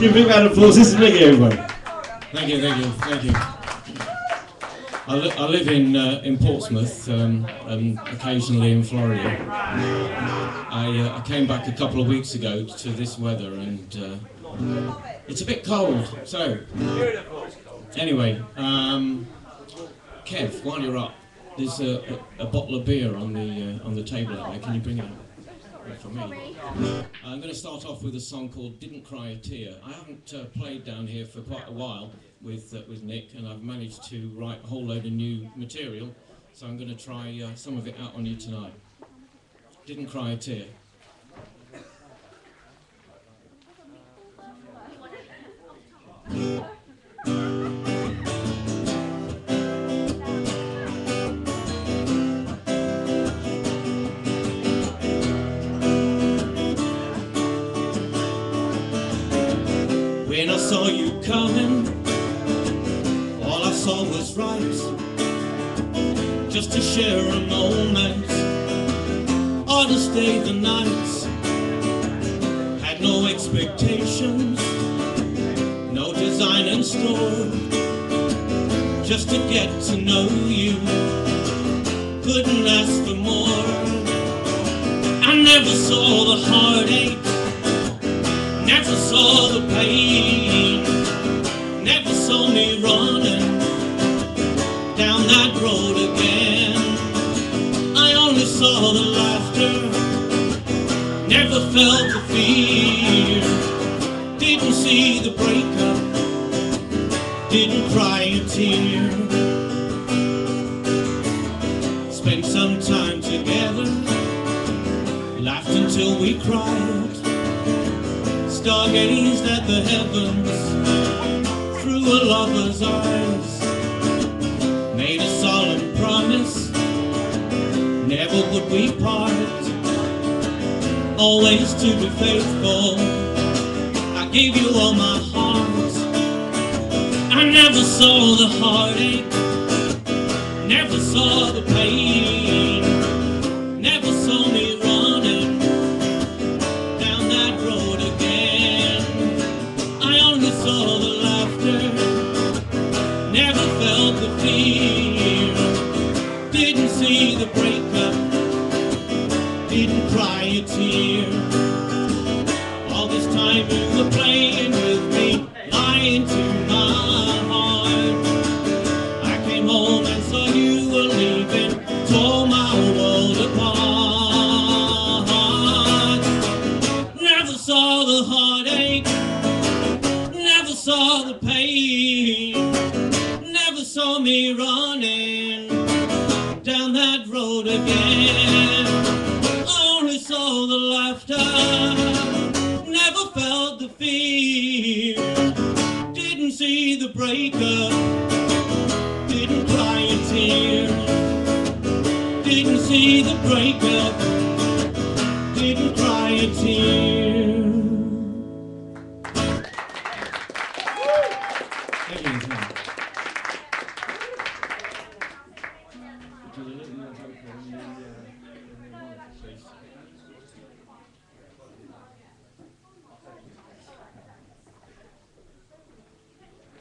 Give me a round of applause. This is Miggi, everybody. Thank you, thank you, thank you. I, li- I live in uh, in Portsmouth um, and occasionally in Florida. I, uh, I came back a couple of weeks ago to this weather and uh, it's a bit cold. So anyway, um, Kev, while you're up, there's a, a, a bottle of beer on the uh, on the table out there. Can you bring it up? For me. I'm going to start off with a song called "Didn't Cry a Tear." I haven't uh, played down here for quite a while with uh, with Nick, and I've managed to write a whole load of new material. So I'm going to try uh, some of it out on you tonight. Didn't cry a tear. I right. Just to share a moment, or to stay the night. Had no expectations, no design in store. Just to get to know you, couldn't ask for more. I never saw the heartache Never saw the pain, didn't cry a tear. Spent some time together, laughed until we cried stargazed at the heavens through a lover's eyes. Made a solemn promise, never would we part. Always to be faithful, I gave you all my. I never saw the heartache, never saw the pain, never saw me running down that road again. I only saw the laughter, never felt the fear. Didn't see the breakup, didn't cry a tear. All this time you were playing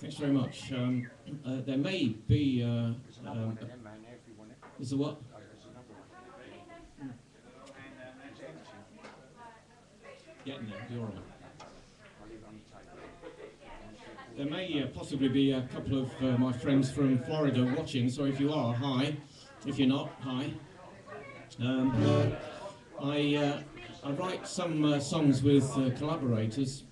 Thanks very much. Um, uh, there may be. Uh, um, is there what? Getting there, you're all right. There may uh, possibly be a couple of uh, my friends from Florida watching, so if you are, hi. If you're not, hi. Um, I, uh, I write some uh, songs with uh, collaborators,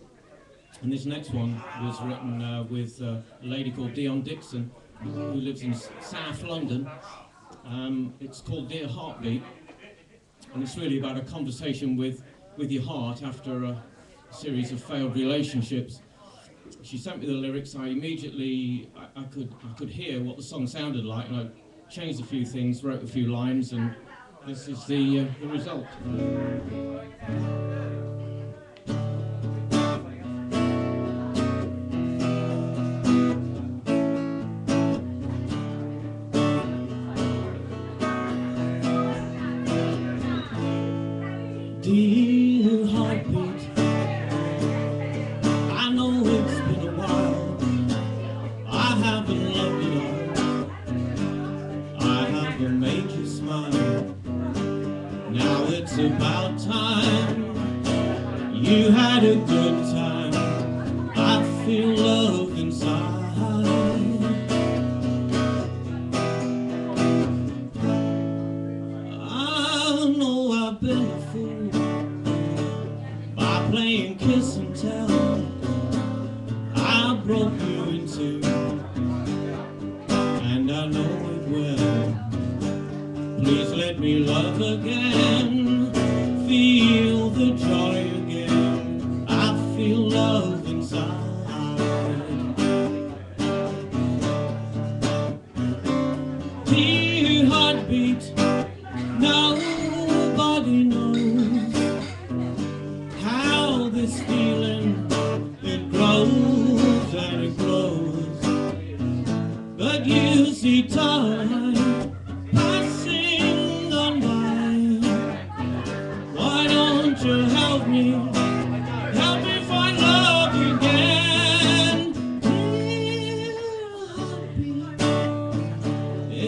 and this next one was written uh, with uh, a lady called Dion Dixon, who lives in South London. Um, it's called Dear Heartbeat, and it's really about a conversation with, with your heart after a series of failed relationships. She sent me the lyrics. I immediately I, I could I could hear what the song sounded like, and I changed a few things, wrote a few lines, and this is the uh, the result. Been a fool by playing kiss and tell.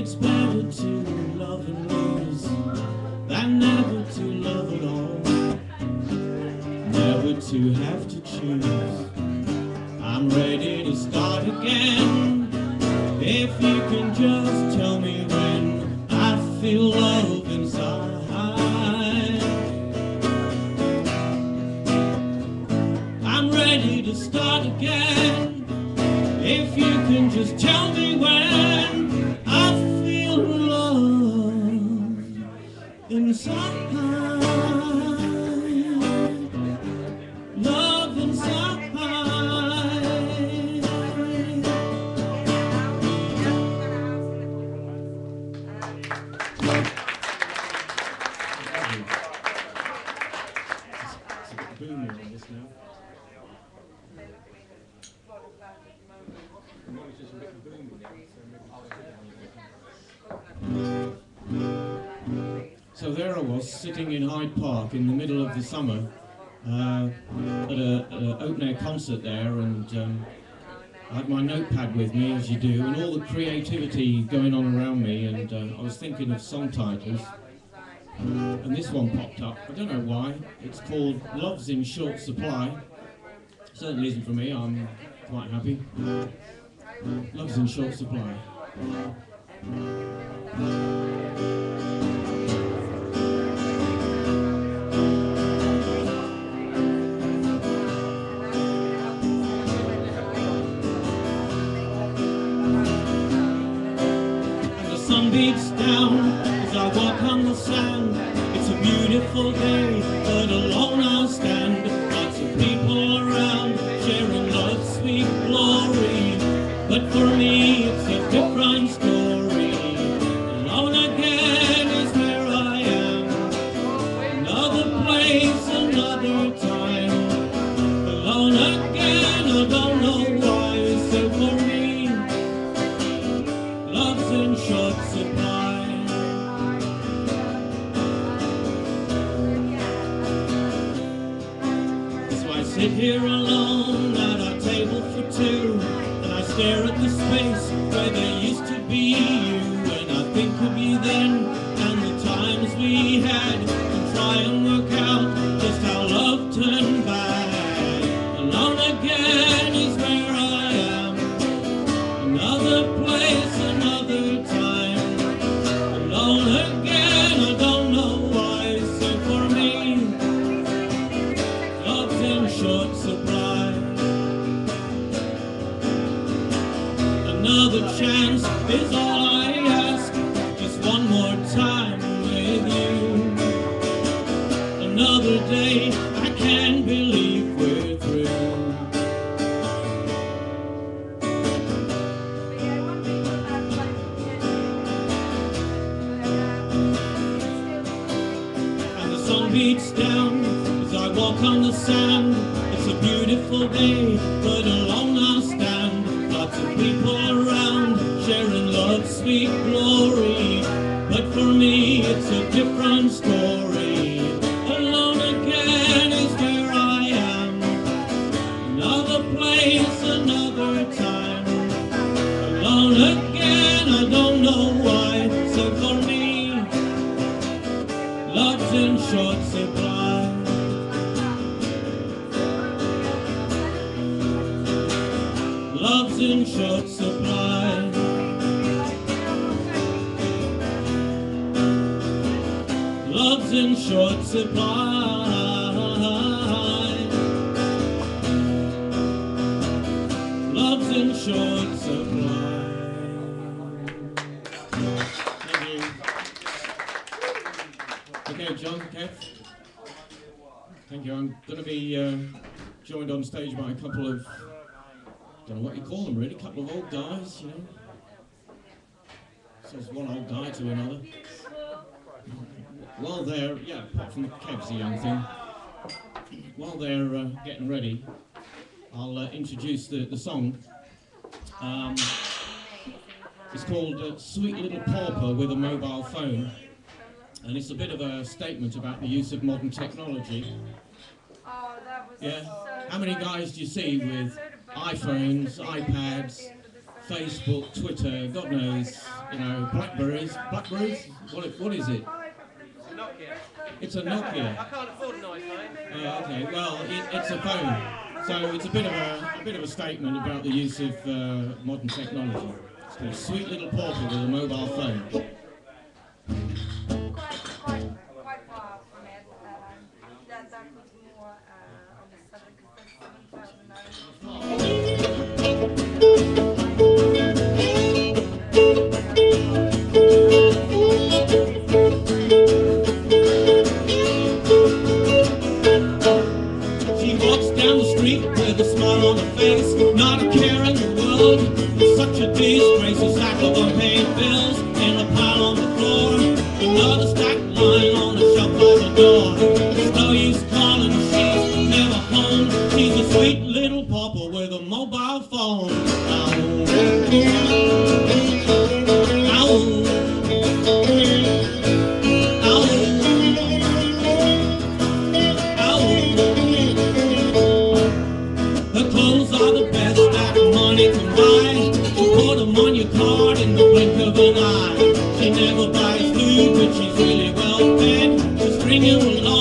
It's better to love and lose than never to love at all. Never to have to choose. I'm ready to start again. If you can just tell me when I feel love Booming on this now. So there I was, sitting in Hyde Park in the middle of the summer, uh, at an open air concert there, and um, I had my notepad with me, as you do, and all the creativity going on around me, and uh, I was thinking of song titles. And this one popped up. I don't know why. It's called Love's in Short Supply. Certainly isn't for me. I'm quite happy. Love's in Short Supply. And the sun beats down as I walk on the sand. It's a beautiful day, but alone I'll stand. Lots of people around, sharing love's sweet glory. But for me, it's a different story. Stage by a couple of, don't know what you call them really, a couple of old guys, you know. Says one old guy to another. While they're, yeah, apart from Kev's a young thing, while they're uh, getting ready, I'll uh, introduce the, the song. Um, it's called uh, Sweet Little Pauper with a Mobile Phone. And it's a bit of a statement about the use of modern technology. That was Yeah. How many guys do you see with iPhones, iPads, Facebook, Twitter, God knows, you know, Blackberries? Blackberries? What, it- what is it? Nokia. It's a Nokia. I can't afford an iPhone. Oh, okay. Well, it, it's a phone, so it's a bit of a, a bit of a statement about the use of uh, modern technology. It's called Sweet Little Pauper with a mobile phone. Buys food, but she's really well fed. She'll string you along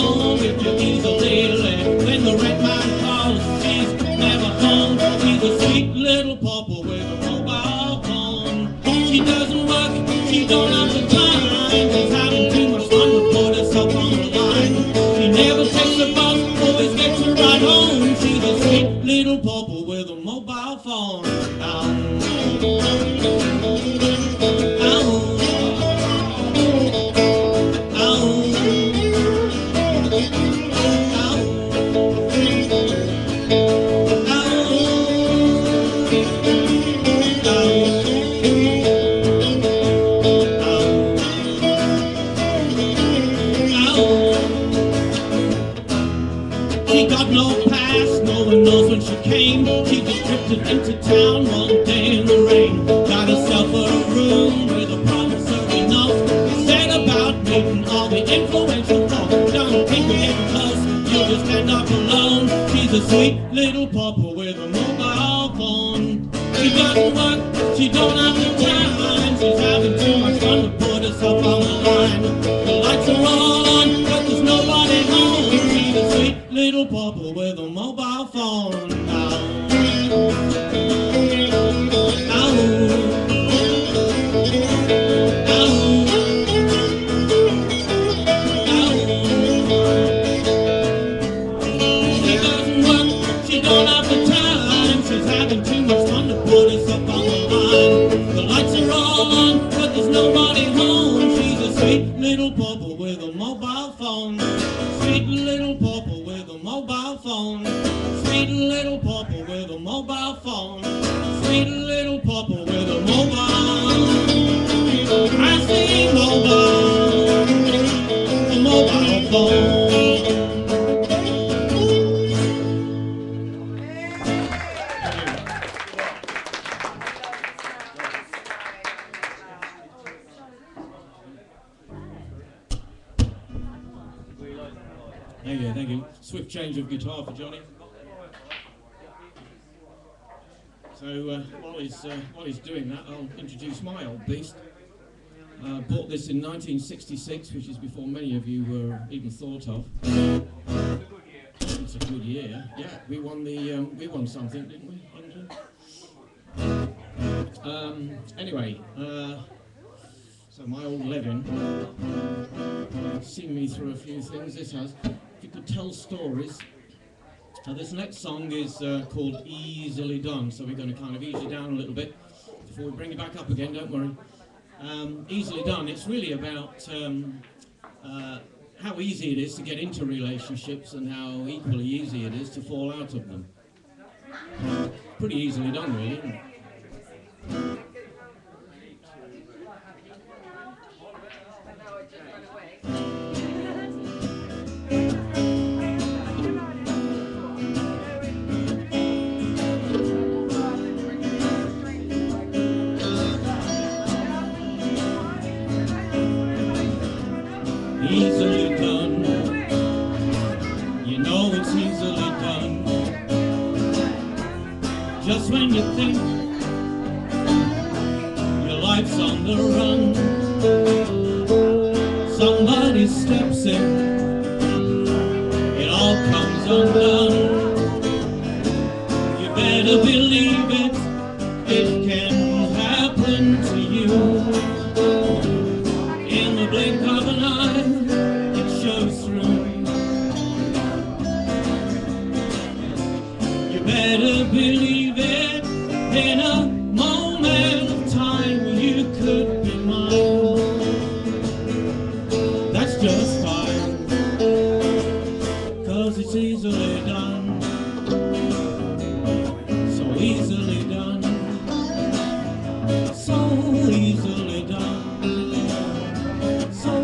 into town one day in the rain. Got herself a room with a promissory note. Said about meeting all the influential folk. Don't think we're getting close, you'll just end up alone. She's a sweet little pauper with a mobile phone. She doesn't work, she don't Sweet little pauper with a mobile phone. Sweet little pauper with a mobile phone. Sweet little pauper with a mobile. I say mobile, a mobile phone. Guitar for Johnny. So uh, while he's uh, while he's doing that, I'll introduce my old beast. Uh, bought this in 1966, which is before many of you were even thought of. It's a good year. Yeah, we won the um, we won something, didn't we? Um, anyway, uh, so my old Levin, seen me through a few things. This has. If you could tell stories. Now this next song is uh, called Easily Done, so we're going to kind of ease you down a little bit before we bring you back up again. Don't worry. Um, easily done. It's really about um, uh, how easy it is to get into relationships and how equally easy it is to fall out of them. Pretty easily done, really. Just when you think your life's on the run,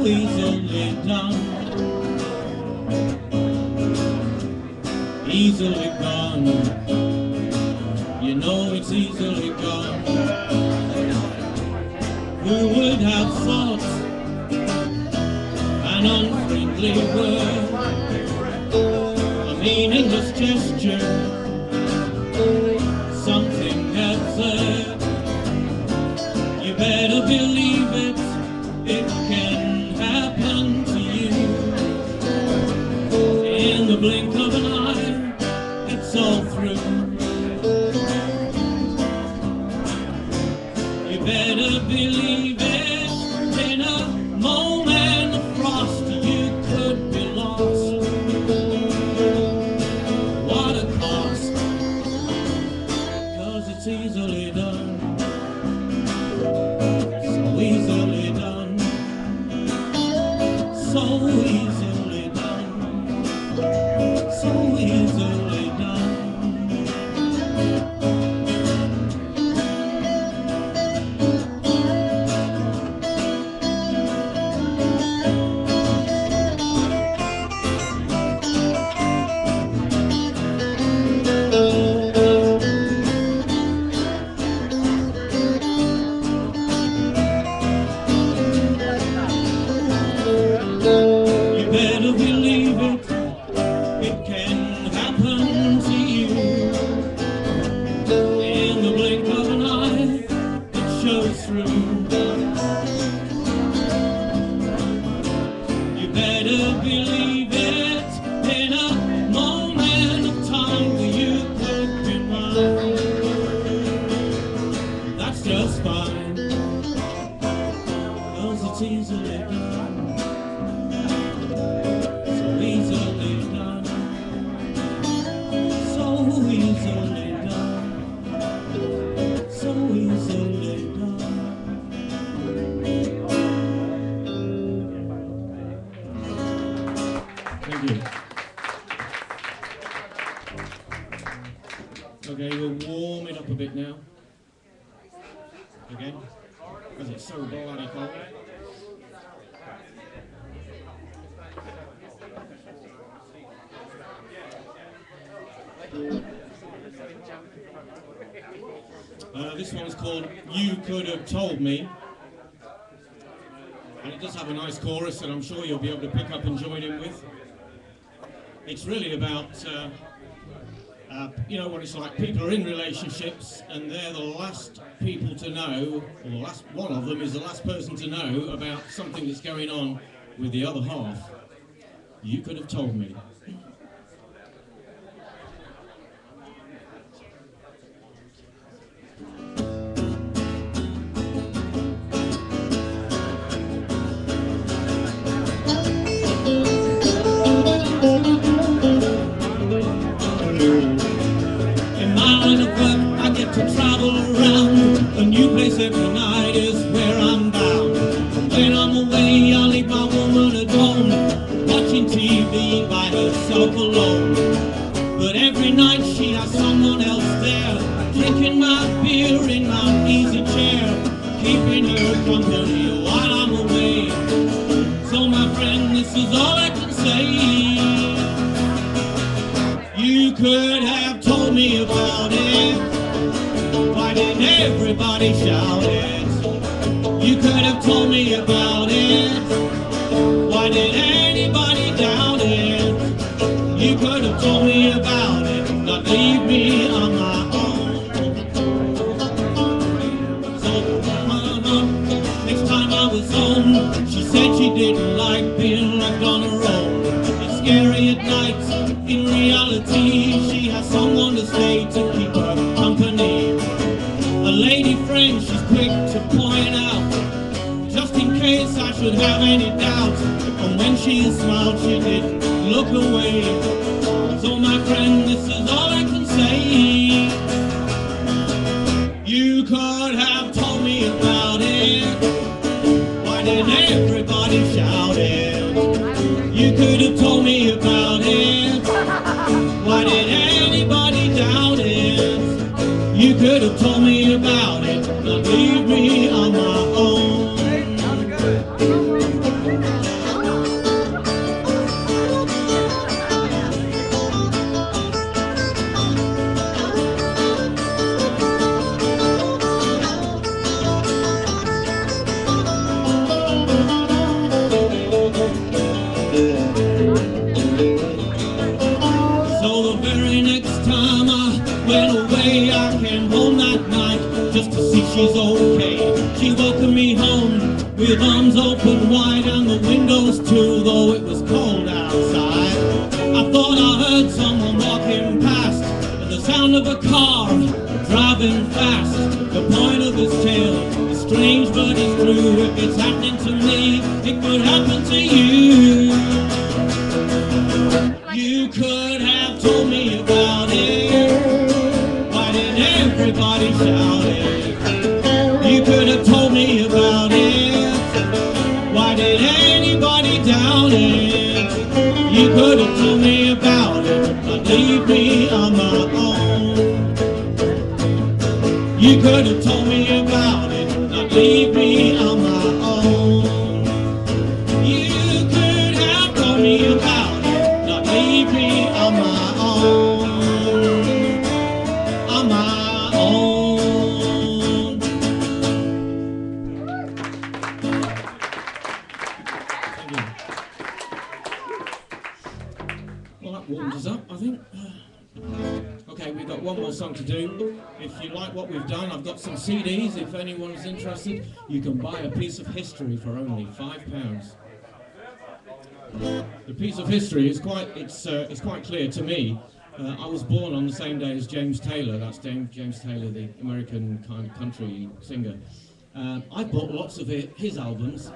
easily done, easily gone. You know it's easily gone. Who would have thought an unfriendly word, a meaningless gesture, easily done And it does have a nice chorus that I'm sure you'll be able to pick up and join in with. It's really about, uh, uh, you know, what it's like. People are in relationships and they're the last people to know, or the last one of them is the last person to know about something that's going on with the other half. You could have told me. Company while I'm away. So my friend, this is all I can say. You could have told me about it. Why didn't everybody shout And when she smiled, she didn't look away. So my friend, this is all I can say. She's okay. She welcomed me home with arms open wide and the windows too, though it was cold outside. I thought I heard someone walking past, and the sound of a car driving fast. The point of his tale is strange, but it's true. If it's happening to me, it could happen to you. Could have told me about it, not leave me on my own. You could have told me about it, not leave me on my own. Some CDs. If anyone is interested, you can buy a piece of history for only five pounds. The piece of history is quite it's uh, it's quite clear to me. Uh, I was born on the same day as James Taylor. That's James, James Taylor, the American kind of country singer. Uh, I bought lots of hi- his albums,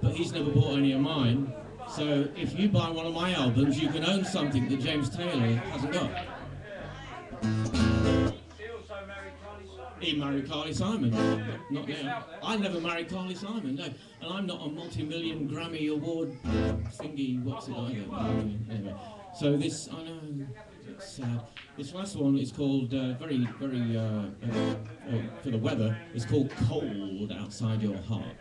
but he's never bought any of mine. So if you buy one of my albums, you can own something that James Taylor hasn't got. He married Carly Simon. Not now. I never married Carly Simon, no. And I'm not a multi-million Grammy Award thingy, what's it either. Anyway, so this, I know, it's sad. This last one is called, uh, very, very, uh, uh, uh, for the weather, it's called Cold Outside Your Heart.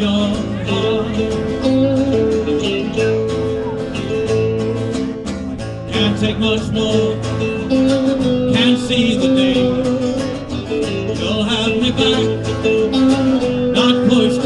Can't take much more. Can't see the day. You'll have me back, not pushed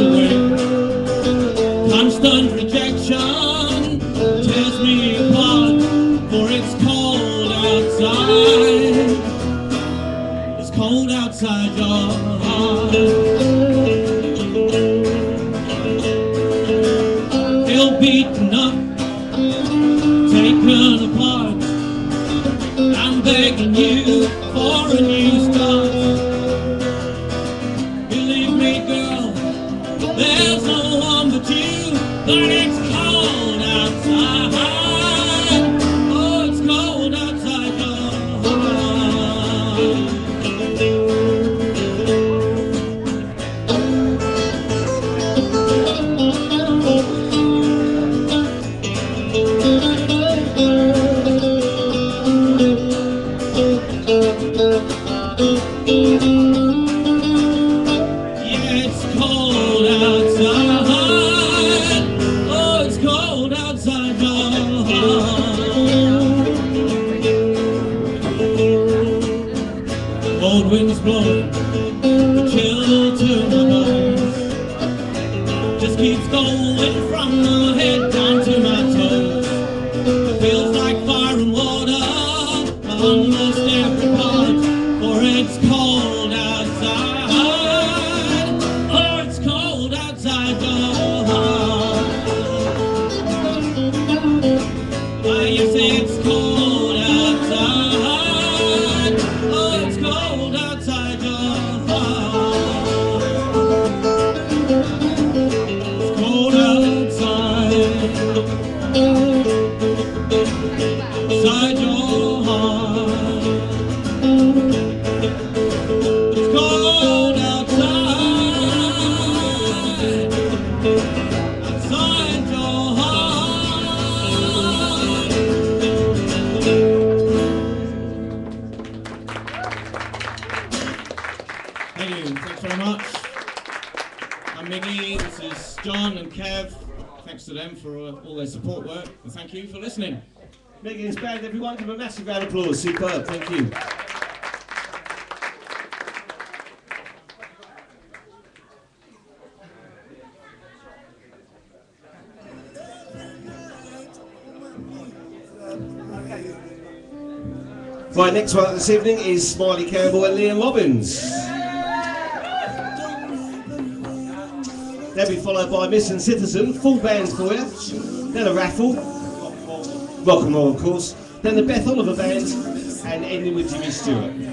you. superb. Thank you. Right, next one up this evening is Smiley Campbell and Liam Robbins. They'll be followed by Missing Citizen, full bands for you. Then a raffle, rock and roll of course. Then the Beth Oliver band, И этими стилами.